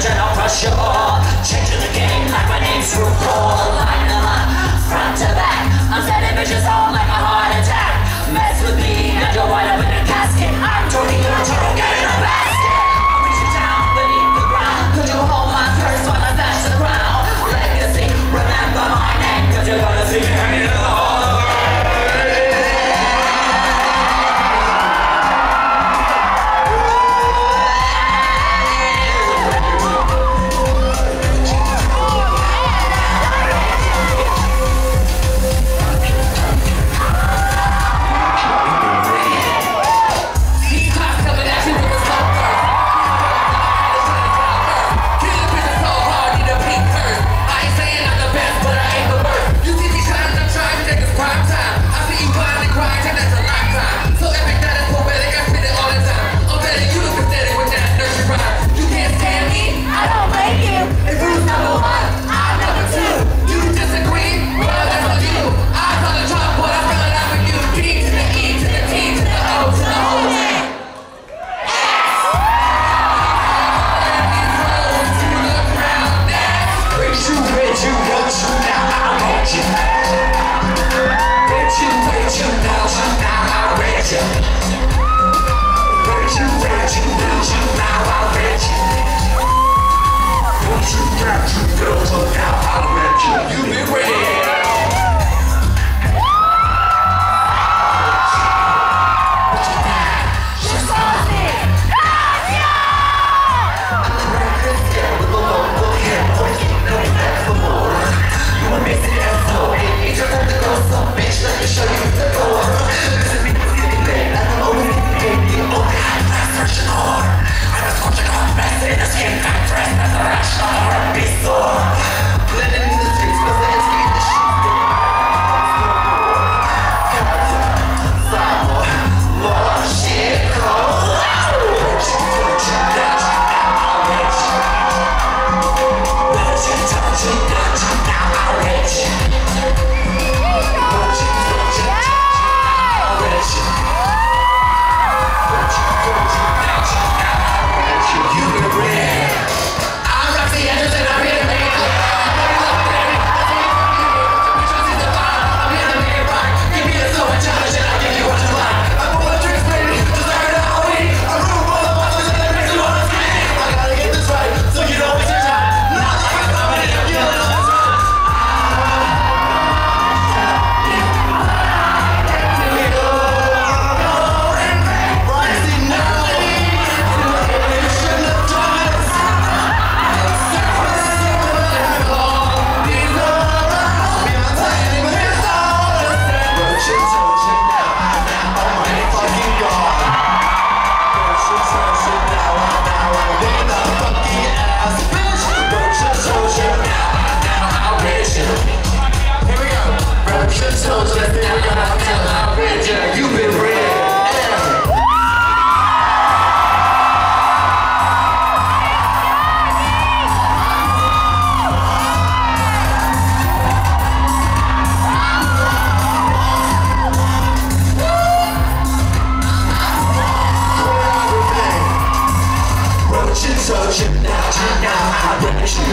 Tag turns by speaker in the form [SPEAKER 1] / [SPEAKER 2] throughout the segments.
[SPEAKER 1] legend of Russia. Changing the game like my name's RuPaul.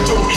[SPEAKER 1] Don't